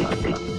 Gracias.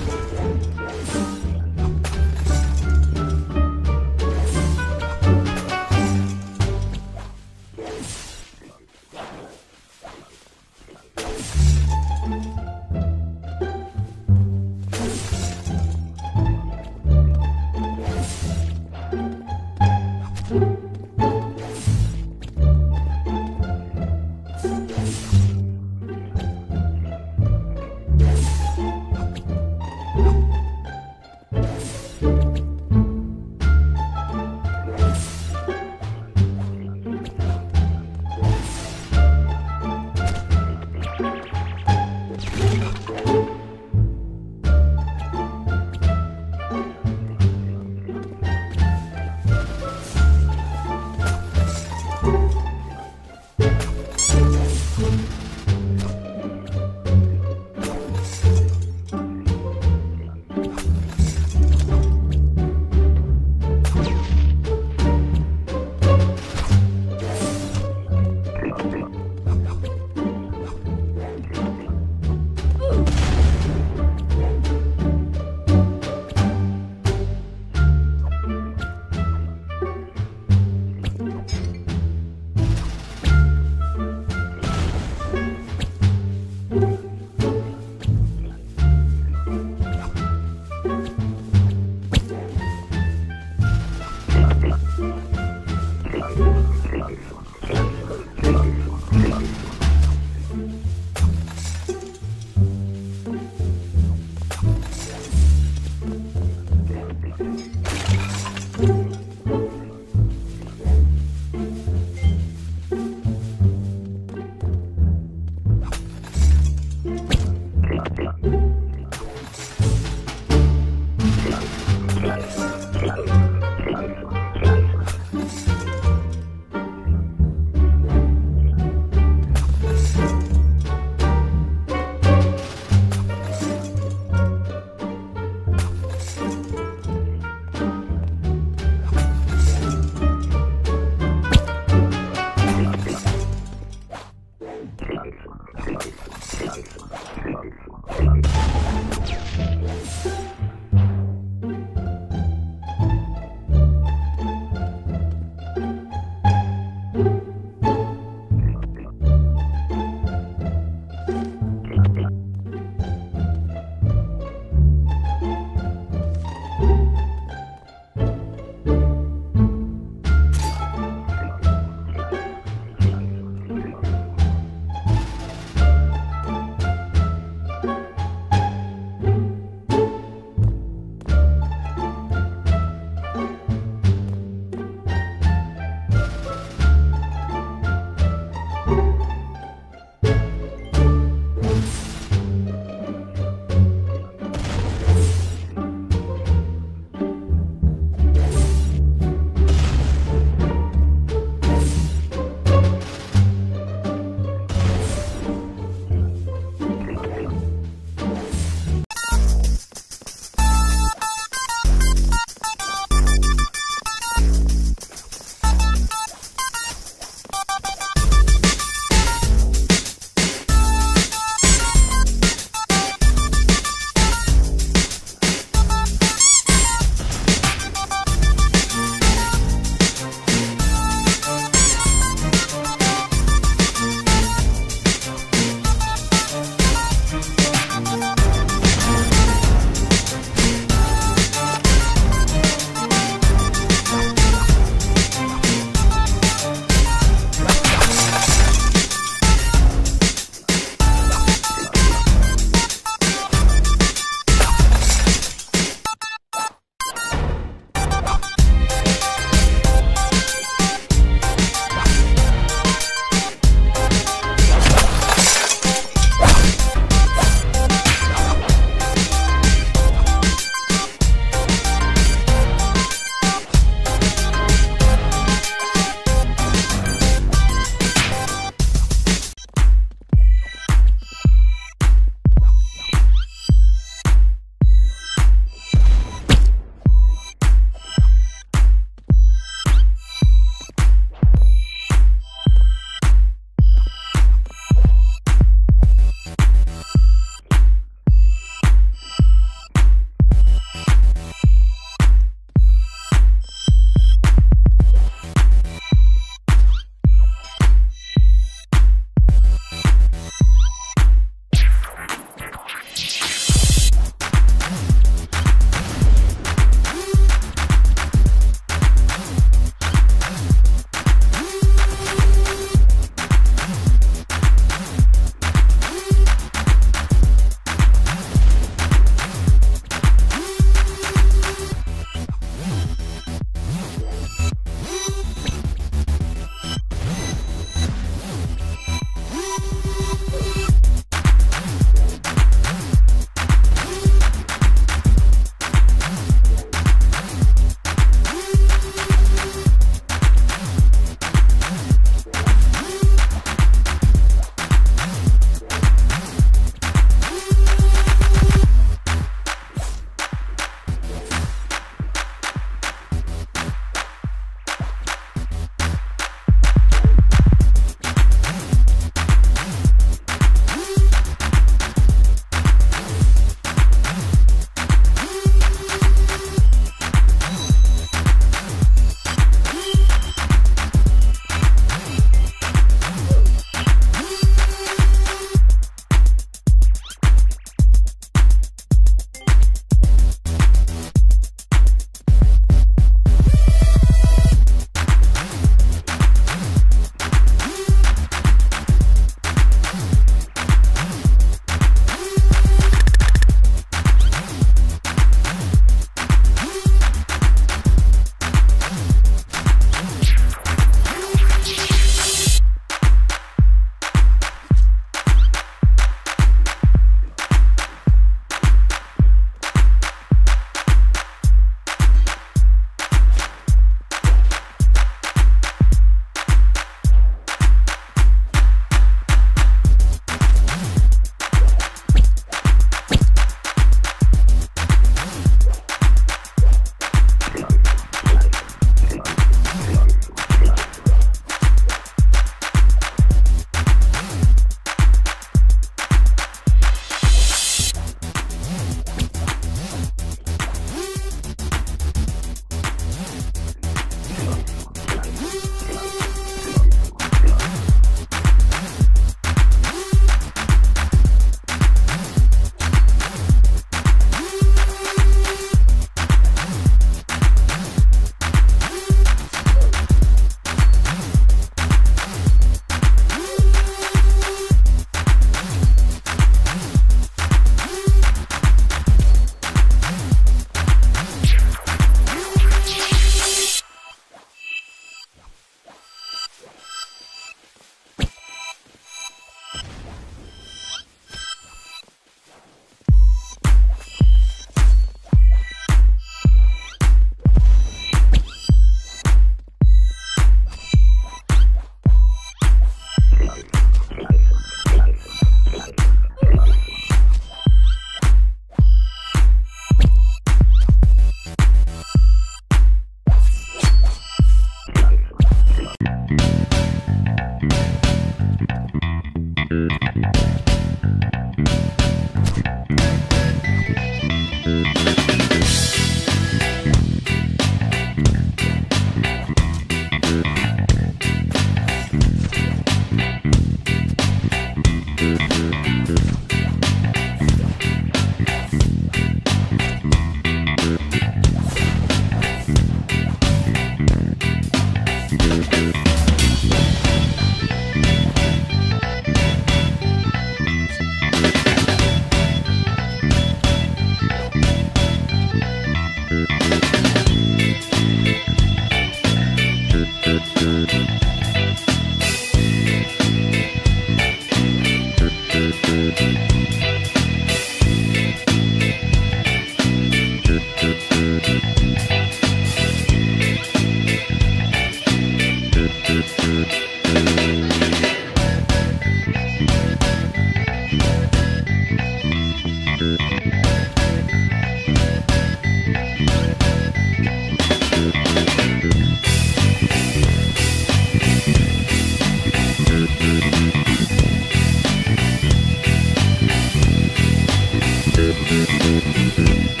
Mm-hmm.